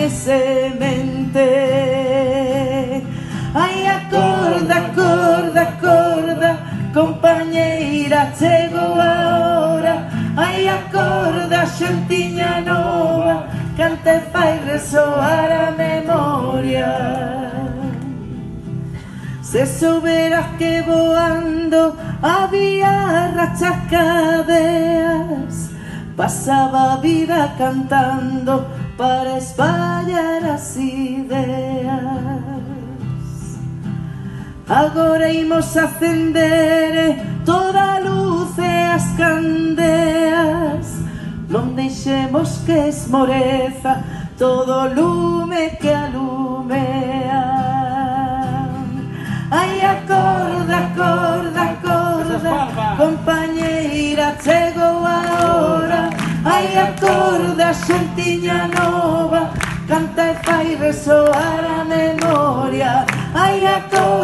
e semente Ai, acorda, acorda, acorda Compañeira, chegou a hora Ai, acorda, xantiña nova Canta e fai resoar a memoria. Se souberas que voando había rachacadeas Pasaba a vida cantando para espallar as ideas. Agora imos acender eh, toda a luz e as candeas. Non deixemos que esmoreza todo o lume que alumea. Ai, acorda, acorda, acorda, compañeros. Chega a cor da xuntiña nova? Canta e fai resoar a memoria. Ai a cor